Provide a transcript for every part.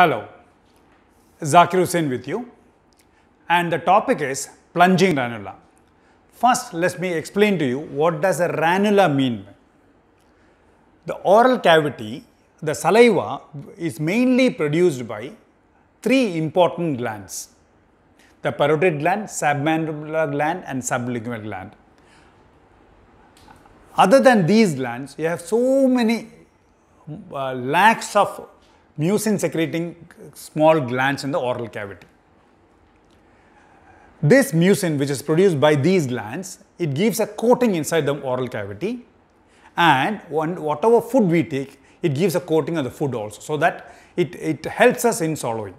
Hello, Zakir Hussain with you and the topic is plunging ranula. First, let me explain to you what does a ranula mean. The oral cavity, the saliva is mainly produced by three important glands. The parotid gland, submandibular gland and sublingual gland. Other than these glands, you have so many uh, lakhs of mucin secreting small glands in the oral cavity. This mucin which is produced by these glands, it gives a coating inside the oral cavity and whatever food we take, it gives a coating on the food also so that it, it helps us in swallowing,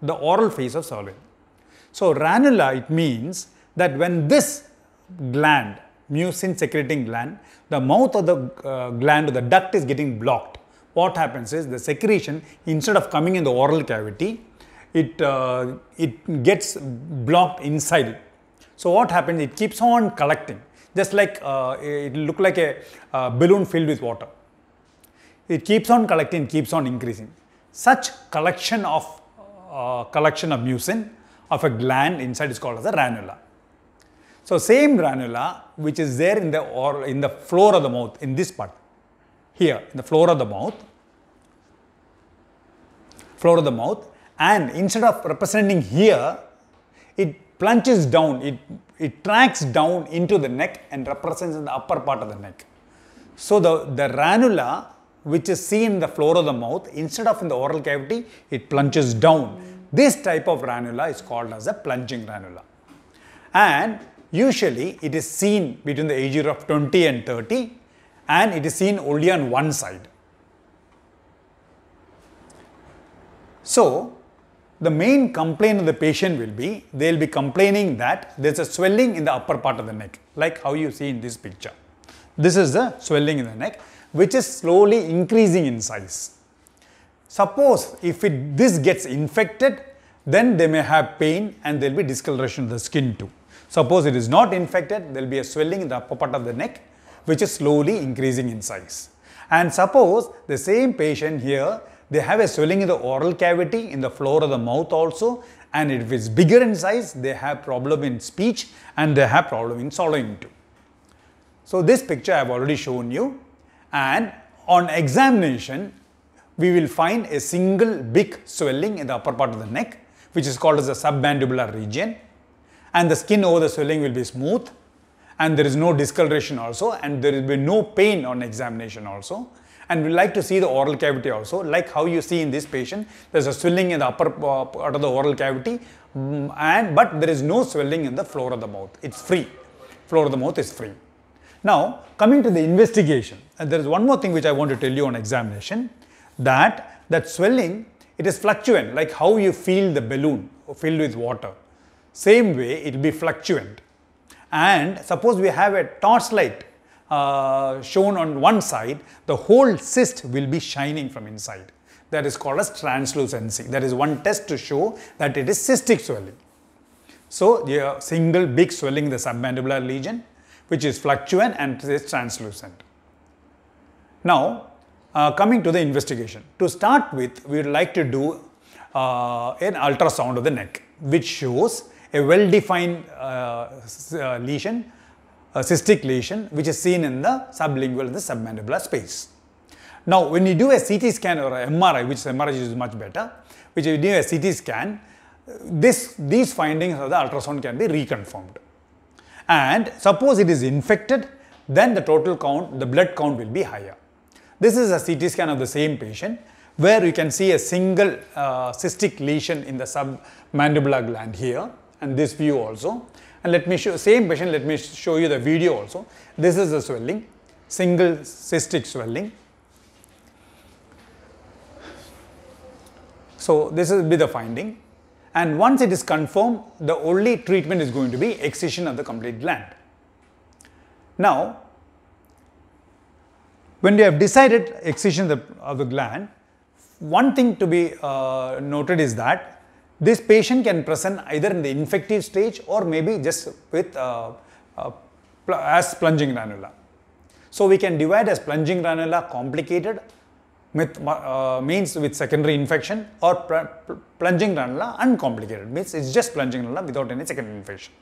the oral phase of swallowing. So, ranula it means that when this gland, mucin secreting gland, the mouth of the uh, gland or the duct is getting blocked. What happens is the secretion instead of coming in the oral cavity, it, uh, it gets blocked inside. So, what happens? It keeps on collecting just like uh, it look like a uh, balloon filled with water. It keeps on collecting, keeps on increasing. Such collection of uh, collection of mucin of a gland inside is called as a ranula. So same ranula which is there in the or in the floor of the mouth in this part here in the floor of the mouth floor of the mouth and instead of representing here it plunges down it it tracks down into the neck and represents in the upper part of the neck. So the, the ranula which is seen in the floor of the mouth instead of in the oral cavity it plunges down. This type of ranula is called as a plunging ranula. And usually it is seen between the age of 20 and 30 and it is seen only on one side. So the main complaint of the patient will be, they will be complaining that there is a swelling in the upper part of the neck, like how you see in this picture. This is the swelling in the neck, which is slowly increasing in size. Suppose if it, this gets infected, then they may have pain and there will be discoloration of the skin too. Suppose it is not infected, there will be a swelling in the upper part of the neck, which is slowly increasing in size. And suppose the same patient here they have a swelling in the oral cavity, in the floor of the mouth also and if it's bigger in size, they have problem in speech and they have problem in swallowing too. So this picture I have already shown you and on examination, we will find a single big swelling in the upper part of the neck which is called as the submandibular region and the skin over the swelling will be smooth and there is no discoloration also and there will be no pain on examination also and we like to see the oral cavity also. Like how you see in this patient there is a swelling in the upper uh, part of the oral cavity um, and but there is no swelling in the floor of the mouth. It's free. Floor of the mouth is free. Now coming to the investigation and there is one more thing which I want to tell you on examination that that swelling it is fluctuant like how you feel the balloon filled with water. Same way it will be fluctuant. And suppose we have a torchlight uh, shown on one side, the whole cyst will be shining from inside. That is called as translucency. That is one test to show that it is cystic swelling. So, the single big swelling in the submandibular region which is fluctuant and is translucent. Now, uh, coming to the investigation. To start with, we would like to do uh, an ultrasound of the neck which shows a well-defined uh, uh lesion a cystic lesion which is seen in the sublingual and the submandibular space. Now, when you do a CT scan or a MRI, which MRI is much better, which you do a CT scan, this, these findings of the ultrasound can be reconfirmed. And suppose it is infected, then the total count, the blood count will be higher. This is a CT scan of the same patient where you can see a single uh, cystic lesion in the submandibular gland here and this view also and let me show, same patient, let me show you the video also. This is the swelling, single cystic swelling. So this will be the finding. And once it is confirmed, the only treatment is going to be excision of the complete gland. Now, when you have decided excision of the, of the gland, one thing to be uh, noted is that this patient can present either in the infective stage or maybe just with uh, uh, as plunging ranula. So we can divide as plunging ranula complicated with, uh, means with secondary infection or plunging ranula uncomplicated means it's just plunging ranula without any secondary infection.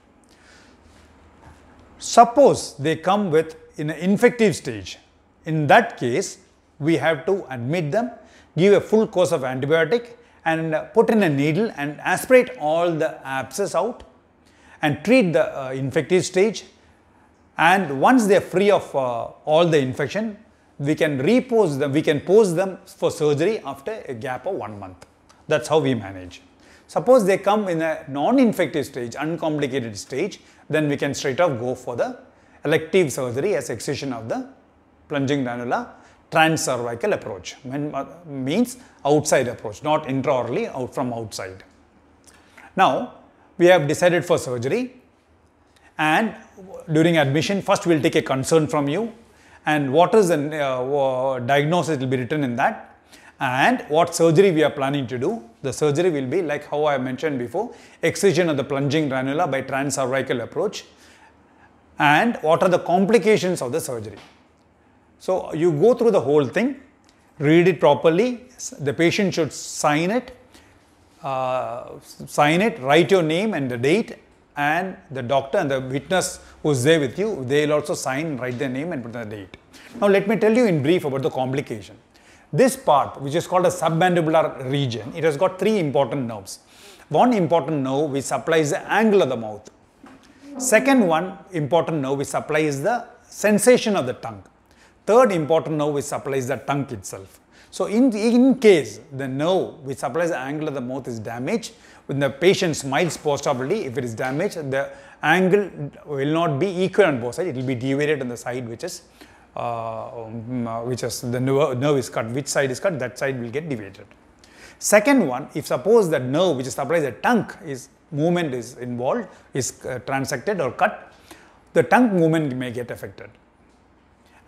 Suppose they come with in an infective stage. In that case, we have to admit them, give a full course of antibiotic and put in a needle and aspirate all the abscess out and treat the uh, infective stage. And once they are free of uh, all the infection, we can repose them, we can pose them for surgery after a gap of one month. That's how we manage. Suppose they come in a non-infective stage, uncomplicated stage, then we can straight off go for the elective surgery as excision of the plunging ranula transcervical approach uh, means outside approach not intraorally out from outside. Now we have decided for surgery and during admission first we will take a concern from you and what is the uh, diagnosis will be written in that and what surgery we are planning to do. The surgery will be like how I mentioned before, excision of the plunging ranula by transcervical approach and what are the complications of the surgery. So you go through the whole thing, read it properly, the patient should sign it, uh, sign it, write your name and the date and the doctor and the witness who's there with you, they'll also sign, write their name and put the date. Now let me tell you in brief about the complication. This part, which is called a submandibular region, it has got three important nerves. One important nerve which supplies the angle of the mouth. Second one important nerve which supplies the sensation of the tongue. Third important nerve which supplies the tongue itself. So in, in case the nerve which supplies the angle of the mouth is damaged, when the patient smiles postoperatively, if it is damaged, the angle will not be equal on both sides, it will be deviated on the side which is uh, um, uh, which is the nerve, nerve is cut, which side is cut, that side will get deviated. Second one, if suppose that nerve which supplies the tongue is movement is involved, is uh, transected or cut, the tongue movement may get affected.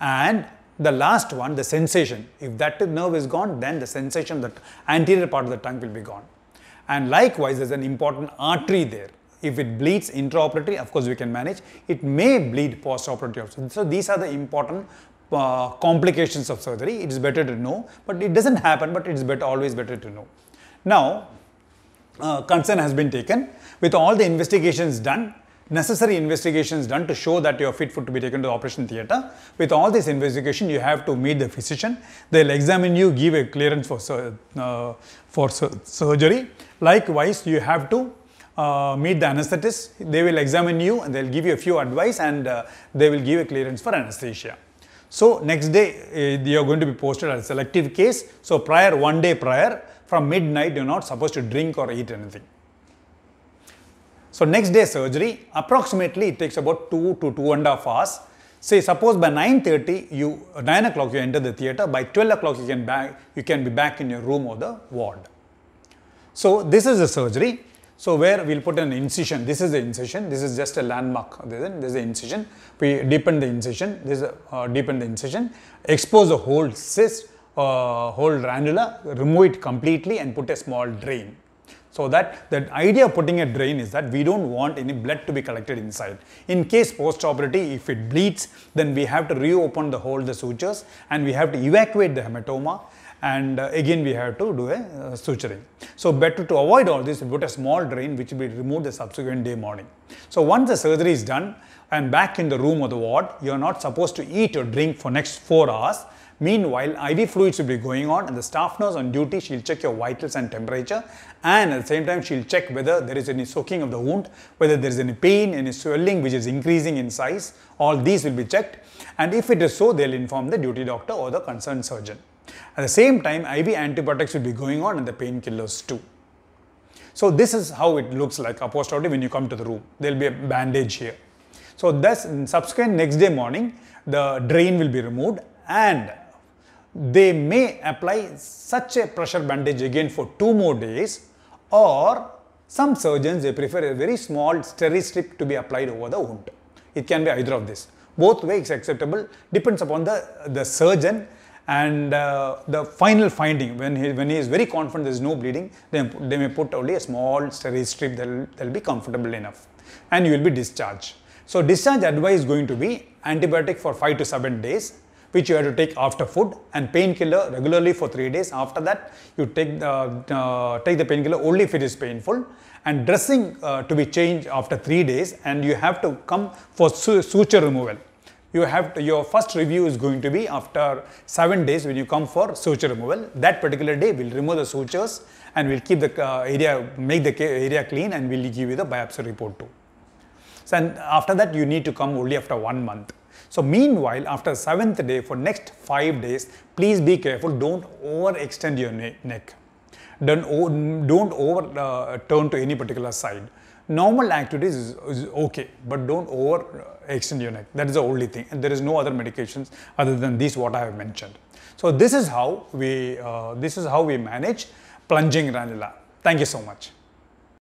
And the last one, the sensation, if that nerve is gone, then the sensation, that anterior part of the tongue will be gone. And likewise, there's an important artery there. If it bleeds intraoperatively, of course we can manage. It may bleed postoperatively also. So these are the important uh, complications of surgery. It is better to know, but it doesn't happen, but it is better, always better to know. Now, uh, concern has been taken. With all the investigations done, necessary investigations done to show that you are fit for to be taken to the operation theatre. With all this investigation, you have to meet the physician. They'll examine you, give a clearance for, uh, for surgery. Likewise, you have to uh, meet the anesthetist. They will examine you and they'll give you a few advice and uh, they will give a clearance for anesthesia. So next day, uh, you are going to be posted as a selective case. So prior, one day prior, from midnight, you're not supposed to drink or eat anything. So next day surgery, approximately it takes about 2 to 2 and a half hours. Say suppose by 9.30, you 9 o'clock you enter the theatre, by 12 o'clock you can back, you can be back in your room or the ward. So this is the surgery. So where we'll put an incision, this is the incision, this is just a landmark, this is the incision, we deepen the incision, this is uh, deepen the incision, expose the whole cyst, uh, whole ranula, remove it completely and put a small drain. So that the idea of putting a drain is that we don't want any blood to be collected inside. In case post-operative, if it bleeds, then we have to reopen the hole, the sutures, and we have to evacuate the hematoma and uh, again we have to do a uh, suturing. So better to avoid all this, we put a small drain which will be removed the subsequent day morning. So once the surgery is done and back in the room or the ward, you are not supposed to eat or drink for next 4 hours Meanwhile, IV fluids will be going on and the staff nurse on duty, she'll check your vitals and temperature and at the same time she'll check whether there is any soaking of the wound, whether there is any pain, any swelling which is increasing in size, all these will be checked and if it is so, they'll inform the duty doctor or the concerned surgeon. At the same time, IV antibiotics will be going on and the painkillers too. So this is how it looks like apostrophe when you come to the room. There will be a bandage here. So thus subsequent next day morning, the drain will be removed and they may apply such a pressure bandage again for two more days or some surgeons they prefer a very small steri-strip to be applied over the wound. It can be either of this. Both ways acceptable depends upon the, the surgeon and uh, the final finding when he, when he is very confident there is no bleeding they, they may put only a small steri-strip that will be comfortable enough and you will be discharged. So discharge advice is going to be antibiotic for 5 to 7 days which you have to take after food and painkiller regularly for three days. After that, you take the, uh, take the painkiller only if it is painful and dressing uh, to be changed after three days and you have to come for su suture removal. You have to, your first review is going to be after seven days when you come for suture removal. That particular day we'll remove the sutures and we'll keep the uh, area, make the area clean and we'll give you the biopsy report too. So, and after that you need to come only after one month. So meanwhile, after seventh day for next five days, please be careful. Don't overextend your ne neck. Don't, don't over uh, turn to any particular side. Normal activities is, is okay, but don't overextend your neck. That is the only thing. And there is no other medications other than these what I have mentioned. So this is how we uh, this is how we manage plunging ranula. Thank you so much.